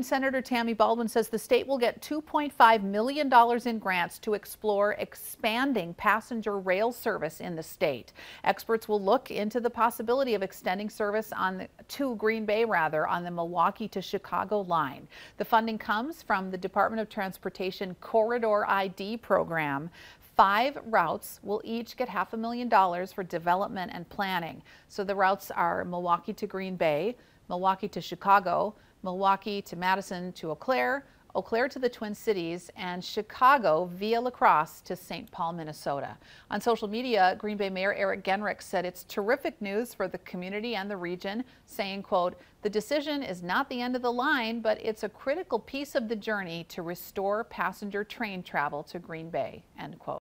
Senator Tammy Baldwin says the state will get $2.5 million in grants to explore expanding passenger rail service in the state. Experts will look into the possibility of extending service on the, to Green Bay rather on the Milwaukee to Chicago line. The funding comes from the Department of Transportation Corridor ID program. Five routes will each get half a million dollars for development and planning. So the routes are Milwaukee to Green Bay, Milwaukee to Chicago, Milwaukee to Madison to Eau Claire, Eau Claire to the Twin Cities, and Chicago via La Crosse to St. Paul, Minnesota. On social media, Green Bay Mayor Eric Genrich said it's terrific news for the community and the region, saying, quote, the decision is not the end of the line, but it's a critical piece of the journey to restore passenger train travel to Green Bay, end quote.